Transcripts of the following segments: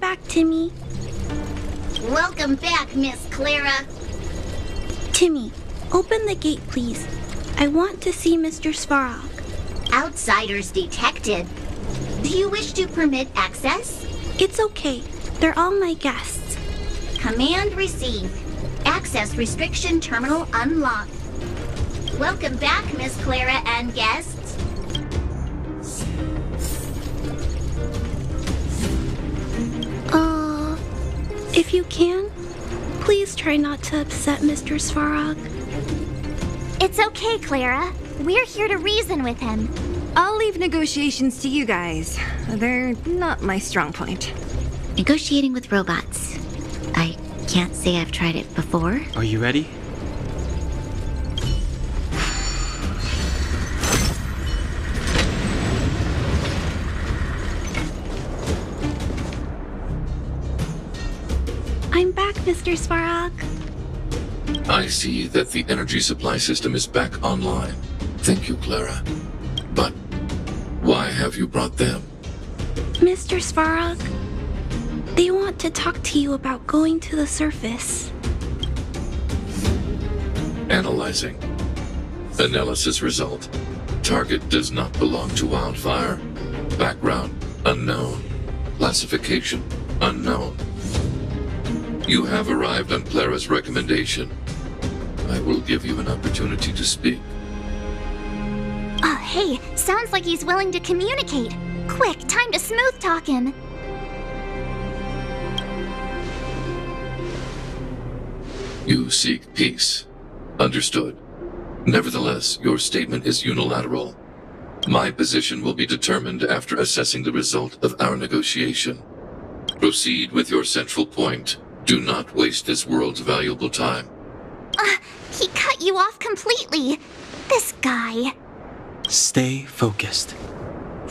back, Timmy. Welcome back, Miss Clara. Timmy, open the gate, please. I want to see Mr. Svarog. Outsiders detected. Do you wish to permit access? It's okay. They're all my guests. Command received. Access restriction terminal unlocked. Welcome back, Miss Clara and guests. If you can, please try not to upset Mr. Svarog. It's okay, Clara. We're here to reason with him. I'll leave negotiations to you guys. They're not my strong point. Negotiating with robots. I can't say I've tried it before. Are you ready? Mr. Svarog. I see that the energy supply system is back online. Thank you, Clara. But why have you brought them? Mr. Svarog, they want to talk to you about going to the surface. Analyzing. Analysis result. Target does not belong to Wildfire. Background unknown. Classification unknown. You have arrived on Clara's recommendation. I will give you an opportunity to speak. Oh, hey, sounds like he's willing to communicate. Quick, time to smooth talk him. You seek peace. Understood. Nevertheless, your statement is unilateral. My position will be determined after assessing the result of our negotiation. Proceed with your central point. Do not waste this world's valuable time. Uh, he cut you off completely. This guy. Stay focused.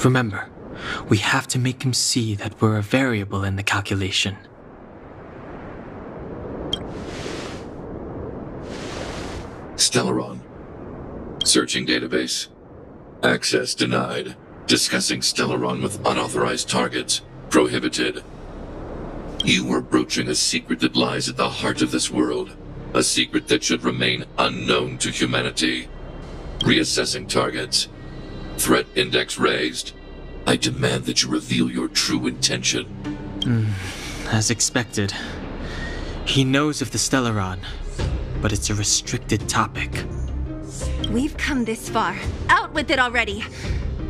Remember, we have to make him see that we're a variable in the calculation. Stellaron. Searching database. Access denied. Discussing Stellaron with unauthorized targets. Prohibited. You are broaching a secret that lies at the heart of this world. A secret that should remain unknown to humanity. Reassessing targets. Threat index raised. I demand that you reveal your true intention. Hmm, as expected. He knows of the Stellaron, but it's a restricted topic. We've come this far. Out with it already.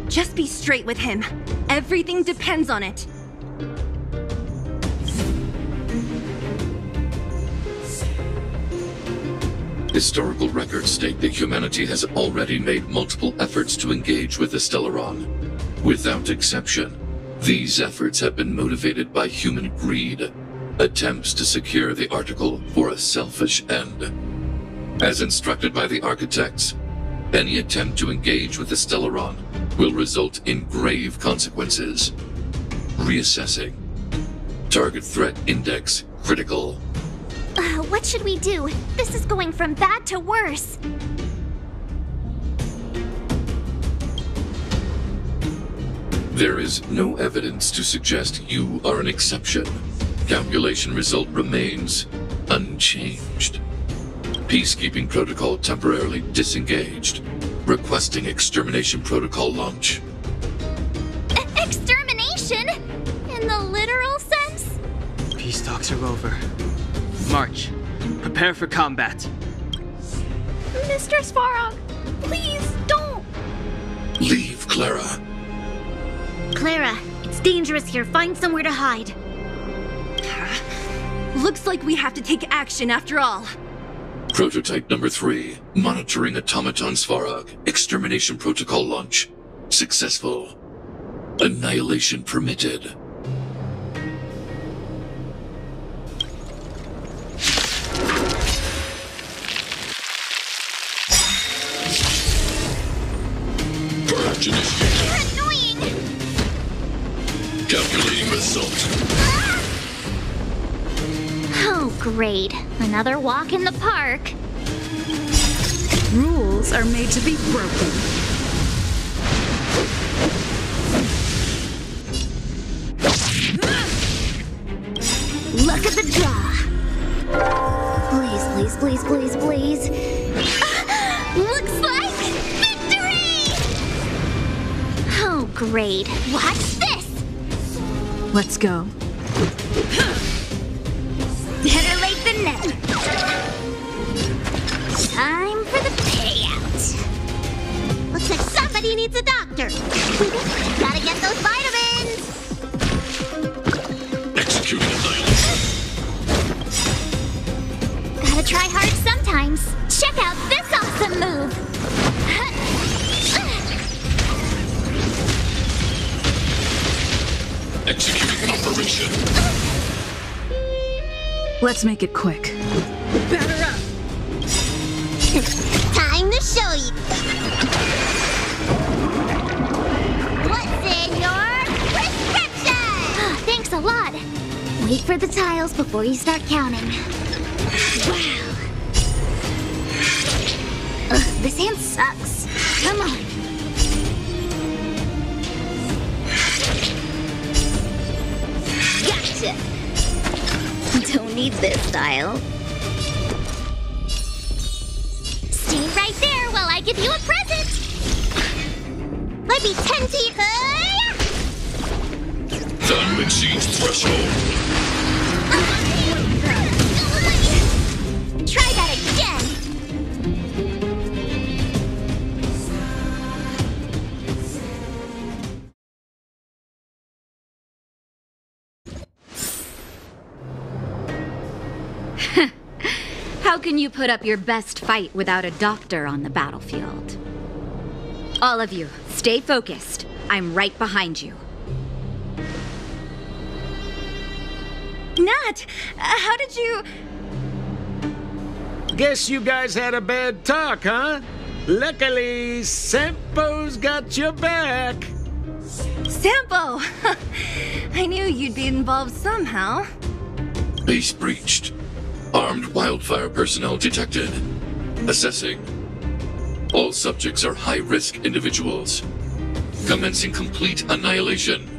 Just be straight with him. Everything depends on it. Historical records state that humanity has already made multiple efforts to engage with the Stellaron. Without exception, these efforts have been motivated by human greed, attempts to secure the article for a selfish end. As instructed by the architects, any attempt to engage with the Stellaron will result in grave consequences. Reassessing. Target threat index critical. Uh, what should we do? This is going from bad to worse. There is no evidence to suggest you are an exception. Calculation result remains unchanged. Peacekeeping protocol temporarily disengaged. Requesting extermination protocol launch. E- extermination? In the literal sense? Peace talks are over. March. Prepare for combat. Mr. Svarog, please don't. Leave, Clara. Clara, it's dangerous here. Find somewhere to hide. Looks like we have to take action after all. Prototype number three. Monitoring automaton Svarog. Extermination protocol launch. Successful. Annihilation permitted. Great, another walk in the park. Rules are made to be broken. Look at the draw. Please, please, please, please, please. Looks like victory! Oh, great. Watch this! Let's go. somebody needs a doctor. Gotta get those vitamins. Executing annihilation. Gotta try hard sometimes. Check out this awesome move. Executing operation. Let's make it quick. Batter up! Time to show you. Thanks a lot. Wait for the tiles before you start counting. Wow. Ugh, this hand sucks. Come on. Gotcha. Don't need this style. Stay right there while I give you a present. Let me tend to you. Venom exceeds threshold. Try that again. How can you put up your best fight without a doctor on the battlefield? All of you, stay focused. I'm right behind you. Nat, uh, how did you. Guess you guys had a bad talk, huh? Luckily, Sampo's got your back. Sampo! I knew you'd be involved somehow. Base breached. Armed wildfire personnel detected. Assessing. All subjects are high risk individuals. Commencing complete annihilation.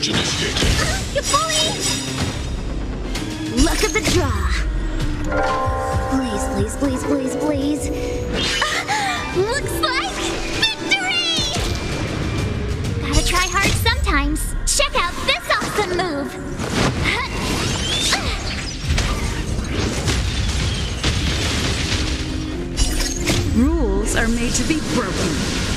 Purge initiated. You bully! Luck of the draw. Please, please, please, please, please. Ah, Looks like victory! Gotta try hard sometimes. Check out this awesome move. Rules are made to be broken.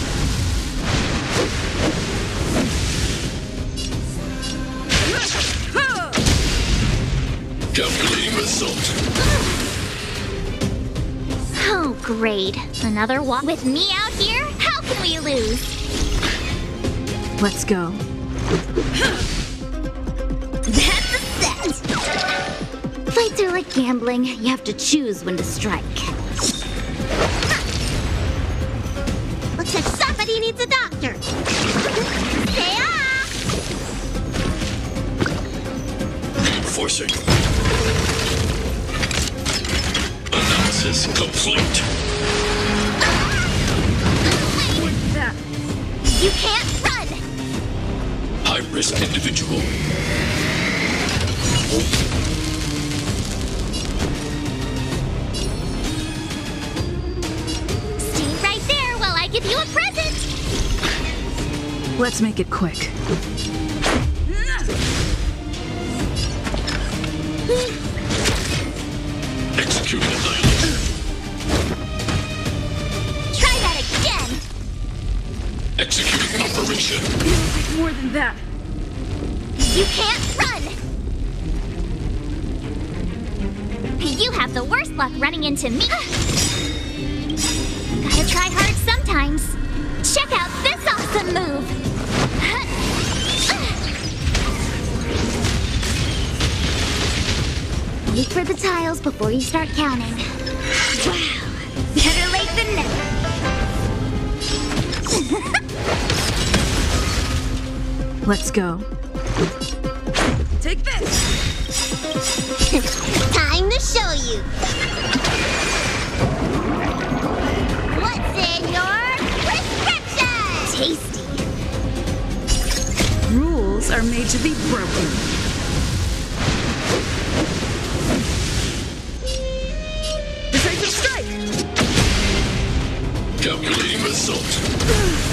Calculating result. Oh, great. Another walk with me out here? How can we lose? Let's go. That's a set! Fights are like gambling. You have to choose when to strike. Analysis complete. You can't run! High risk individual. Stay right there while I give you a present! Let's make it quick. Executing Executing operation. More than that. You can't run! You have the worst luck running into me. Gotta try hard sometimes. Check out this awesome move! Wait for the tiles before you start counting. Wow! Better late than never. Let's go. Take this! Time to show you! What's in your prescription? Tasty! Rules are made to be broken. The Strike! Calculating result.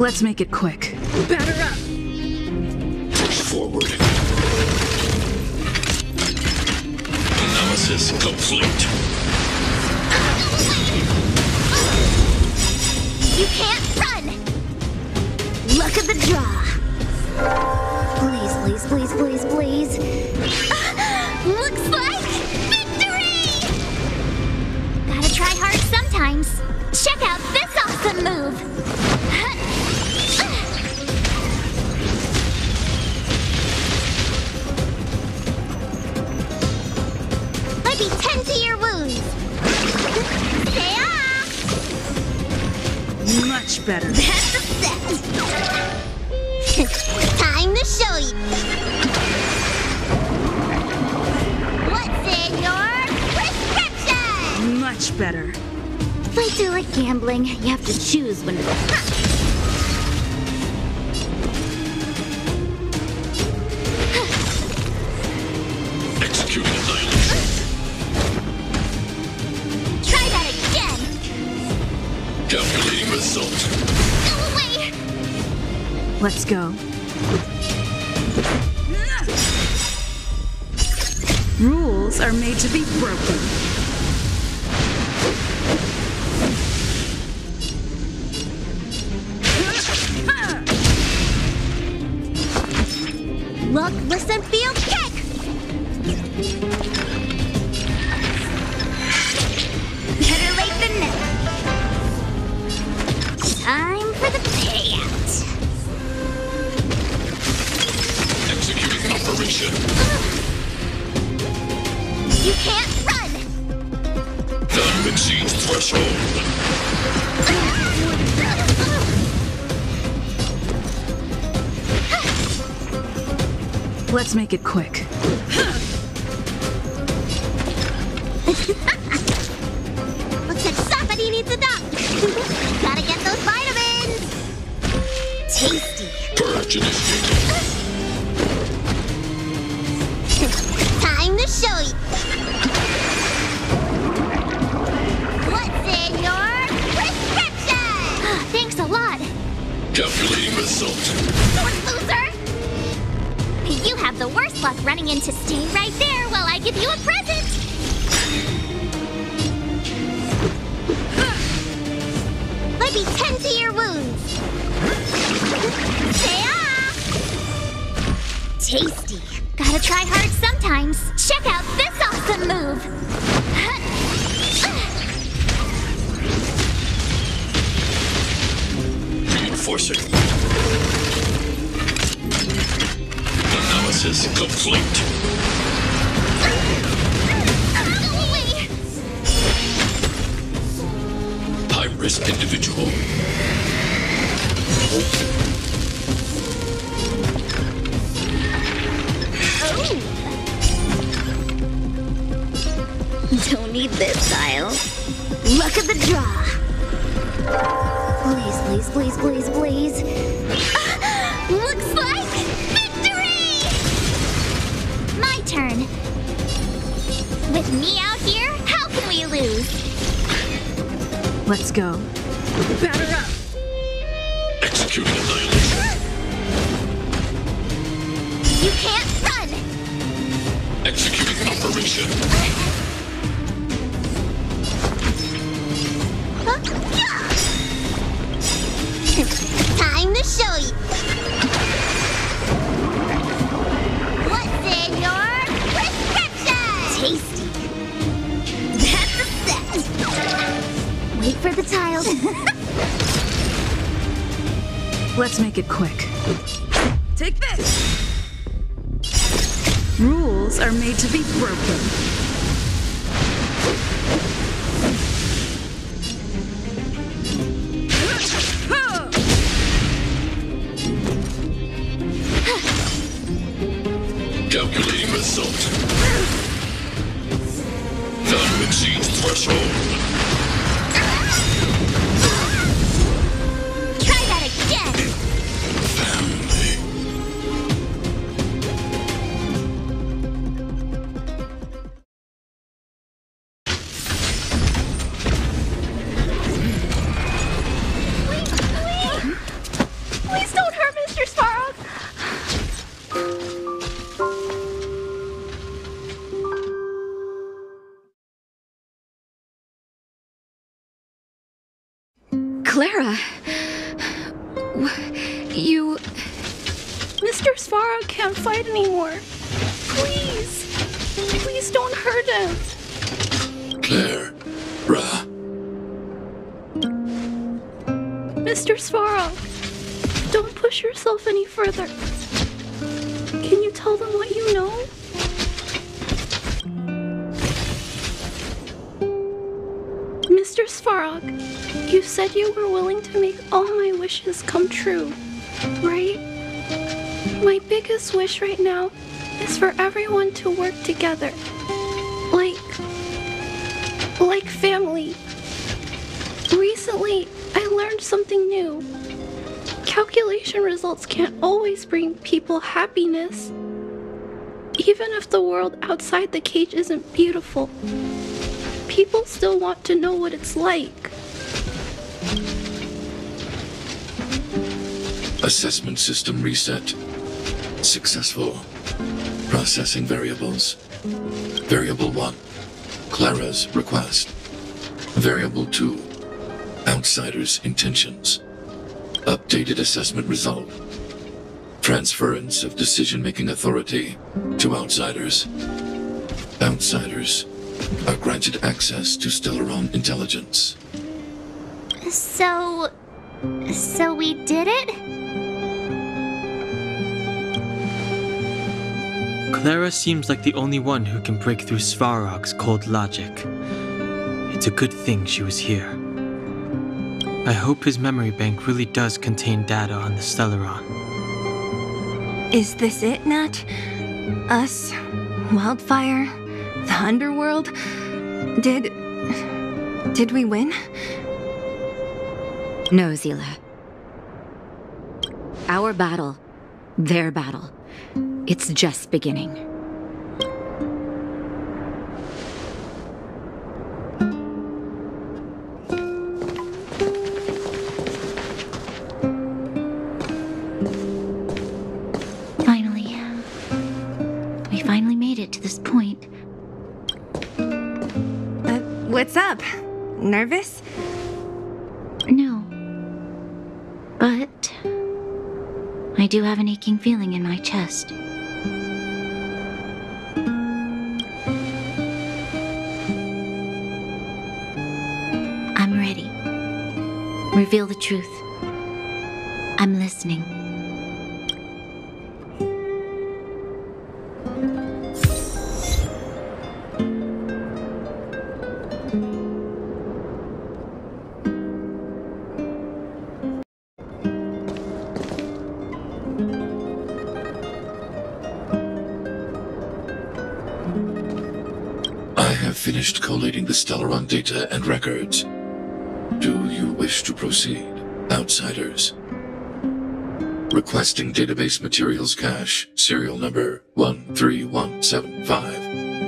Let's make it quick. Batter up! Push forward. Analysis complete. You can't run! Look at the draw! Please, please, please, please, please. Looks like victory! Gotta try hard sometimes. Check out this awesome move! Much better. That's a set. Time to show you. What's in your prescription? Much better. Fights are like gambling. You have to choose when to. Executing Let's go. Rules are made to be broken. Look, listen, feel, kick. Better late than never. Time Let's make it quick. Tasty! Gotta try hard sometimes. Check out this awesome move! Reinforcing. Analysis complete. High risk individual. Need this style. Look at the draw. Please, please, please, please, please. Ah, looks like victory! My turn. With me out here, how can we lose? Let's go. Batter up. Executing annihilation. You can't run. Executing operation. Time to show you. What's in your prescription? Tasty. That's a set. Wait for the child. Let's make it quick. Take this! Rules are made to be broken. Threshold. Svarog, you said you were willing to make all my wishes come true, right? My biggest wish right now is for everyone to work together. Like. like family. Recently, I learned something new. Calculation results can't always bring people happiness. Even if the world outside the cage isn't beautiful, people still want to know what it's like. Assessment system reset. Successful. Processing variables. Variable 1. Clara's request. Variable 2. Outsider's intentions. Updated assessment result. Transference of decision-making authority to outsiders. Outsiders are granted access to Stellaron intelligence. So. So we did it? Clara seems like the only one who can break through Svarog's cold logic. It's a good thing she was here. I hope his memory bank really does contain data on the Stellaron. Is this it, Nat? Us? Wildfire? The underworld? Did. Did we win? No, Seele. Our battle, their battle, it's just beginning. Finally. We finally made it to this point. What's up? Nervous? No. But. I do have an aching feeling in my chest. I'm ready. Reveal the truth. I'm listening. Data and records. Do you wish to proceed, outsiders? Requesting database materials cache, serial number 13175.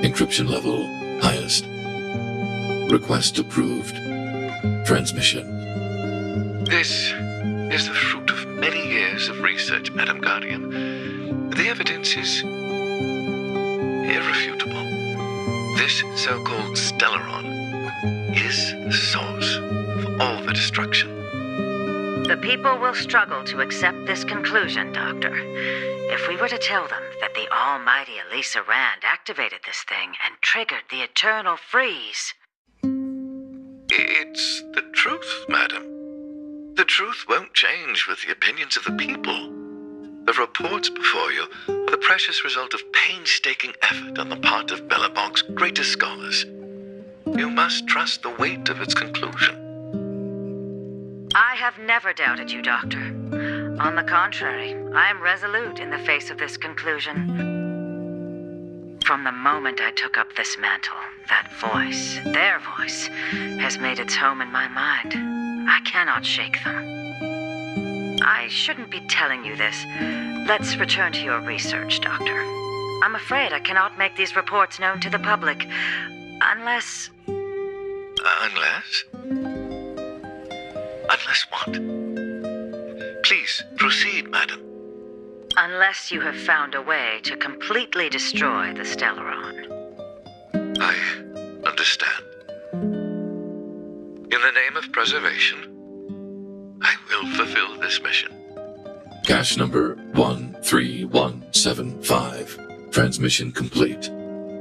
Encryption level, highest. Request approved. Transmission. This is the fruit of many years of research, Madam Guardian. The evidence is irrefutable. This so-called Stellaron is the source of all the destruction. The people will struggle to accept this conclusion, Doctor. If we were to tell them that the almighty Alisa Rand activated this thing and triggered the eternal freeze. It's the truth, madam. The truth won't change with the opinions of the people. The reports before you are the precious result of painstaking effort on the part of Belobog's greatest scholars. You must trust the weight of its conclusion. I have never doubted you, Doctor. On the contrary, I am resolute in the face of this conclusion. From the moment I took up this mantle, that voice, their voice, has made its home in my mind. I cannot shake them. I shouldn't be telling you this. Let's return to your research, Doctor. I'm afraid I cannot make these reports known to the public. Unless. Uh, unless? Unless what? Please, proceed, madam. Unless you have found a way to completely destroy the Stellaron. I understand. In the name of preservation, I will fulfill this mission. Cache number 13175. Transmission complete.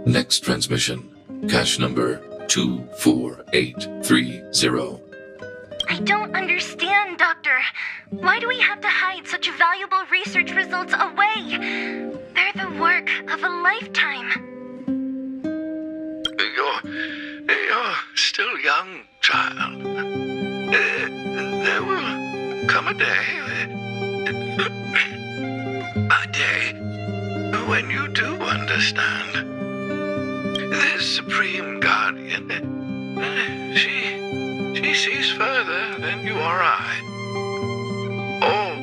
Next transmission. Cache number 24830. I don't understand, Doctor. Why do we have to hide such valuable research results away? They're the work of a lifetime. You're. You're still young, child. Uh, there will come a day. A day when you do understand. This Supreme Guardian. She. She sees further than you or I. All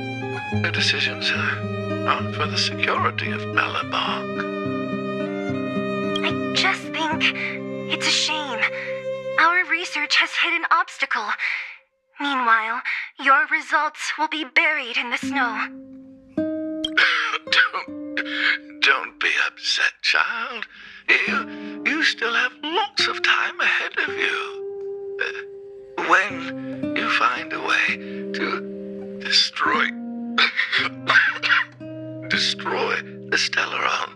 her decisions are, for the security of Belobog. I just think it's a shame. Our research has hit an obstacle. Meanwhile, your results will be buried in the snow. don't, don't be upset, child. You, you still have lots of time ahead of you. Uh, when you find a way to destroy, destroy the Stellaron,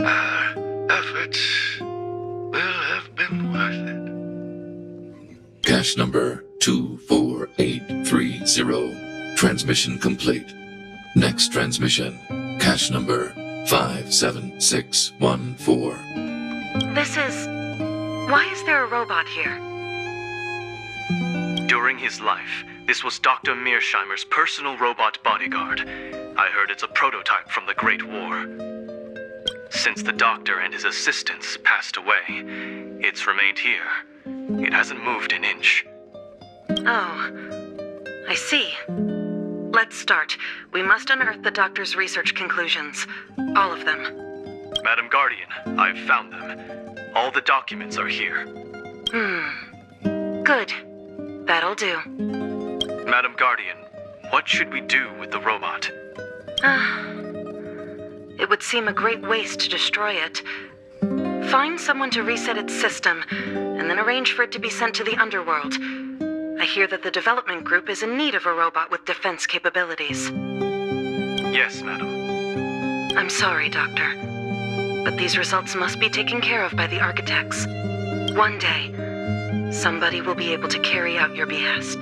uh, our efforts will have been worth it. Cache number 24830. Transmission complete. Next transmission. Cache number 57614. This is. Why is there a robot here? During his life, this was Dr. Mearsheimer's personal robot bodyguard. I heard it's a prototype from the Great War. Since the doctor and his assistants passed away, it's remained here. It hasn't moved an inch. Oh, I see. Let's start. We must unearth the doctor's research conclusions. All of them. Madam Guardian, I've found them. All the documents are here. Hmm. Good. That'll do. Madam Guardian, what should we do with the robot? Ah. it would seem a great waste to destroy it. Find someone to reset its system, and then arrange for it to be sent to the underworld. I hear that the development group is in need of a robot with defense capabilities. Yes, madam. I'm sorry, Doctor. But these results must be taken care of by the architects. One day, somebody will be able to carry out your behest.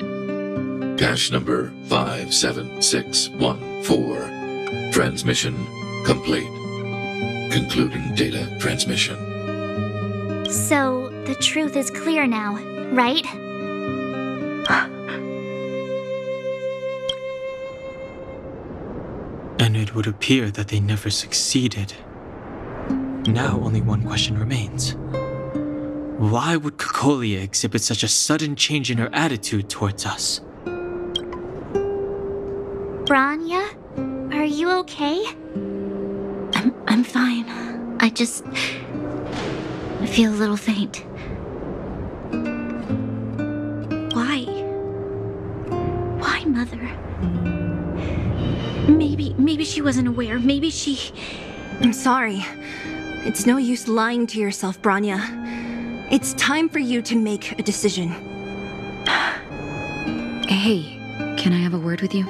Cache number 57614. Transmission complete. Concluding data transmission. So, the truth is clear now, right? And it would appear that they never succeeded. Now only one question remains. Why would Cocolia exhibit such a sudden change in her attitude towards us? Bronya? Are you okay? I'm, I'm fine. I just. I feel a little faint. Why? Why, Mother? Maybe, maybe she wasn't aware. Maybe she. I'm sorry. It's no use lying to yourself, Bronya. It's time for you to make a decision. Hey, can I have a word with you?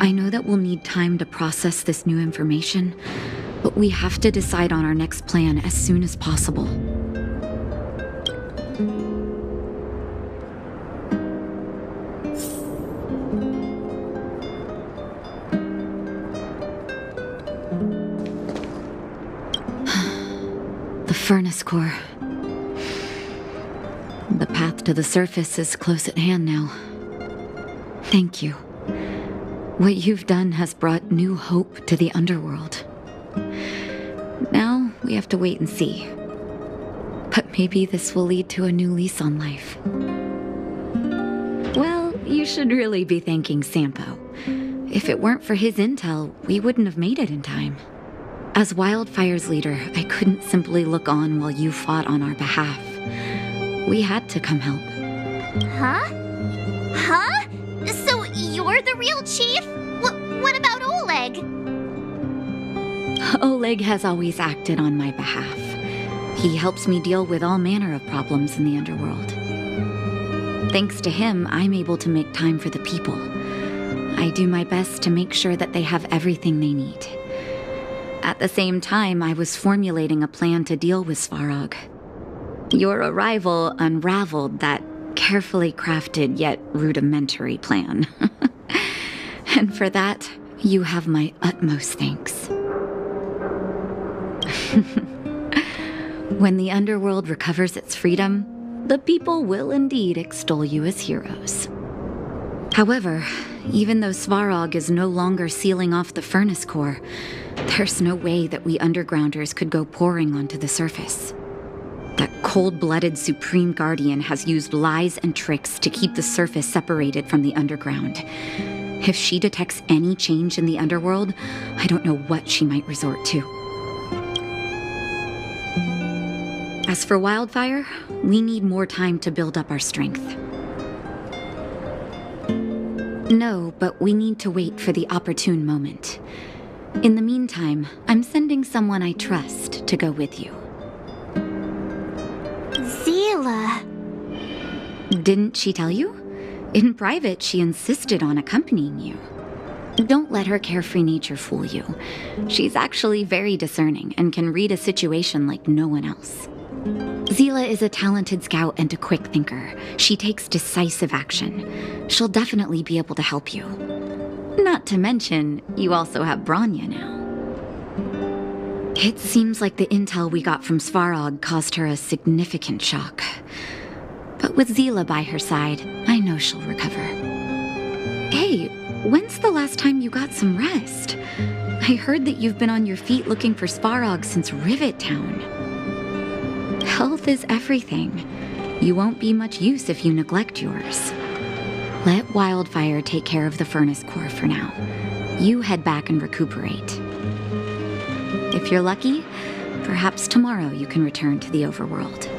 I know that we'll need time to process this new information, but we have to decide on our next plan as soon as possible. The furnace core. The path to the surface is close at hand now. Thank you. What you've done has brought new hope to the underworld. Now we have to wait and see. But maybe this will lead to a new lease on life. Well, you should really be thanking Sampo. If it weren't for his intel, we wouldn't have made it in time. As Wildfire's leader, I couldn't simply look on while you fought on our behalf. We had to come help. Huh? Huh? So you're the real chief? What, what about Oleg? Oleg has always acted on my behalf. He helps me deal with all manner of problems in the underworld. Thanks to him, I'm able to make time for the people. I do my best to make sure that they have everything they need. At the same time, I was formulating a plan to deal with Svarog. Your arrival unraveled that carefully crafted yet rudimentary plan. and for that, you have my utmost thanks. when the underworld recovers its freedom, the people will indeed extol you as heroes. However, even though Svarog is no longer sealing off the furnace core, there's no way that we undergrounders could go pouring onto the surface. That cold blooded Supreme Guardian has used lies and tricks to keep the surface separated from the underground. If she detects any change in the underworld, I don't know what she might resort to. As for Wildfire, we need more time to build up our strength. No, but we need to wait for the opportune moment. In the meantime, I'm sending someone I trust to go with you. Seele. Didn't she tell you? In private, she insisted on accompanying you. Don't let her carefree nature fool you. She's actually very discerning and can read a situation like no one else. Seele is a talented scout and a quick thinker. She takes decisive action. She'll definitely be able to help you. Not to mention, you also have Bronya now. It seems like the intel we got from Svarog caused her a significant shock. But with Seele by her side, I know she'll recover. Hey, when's the last time you got some rest? I heard that you've been on your feet looking for Svarog since Rivet Town. Health is everything. You won't be much use if you neglect yours. Let Wildfire take care of the furnace core for now. You head back and recuperate. If you're lucky, perhaps tomorrow you can return to the overworld.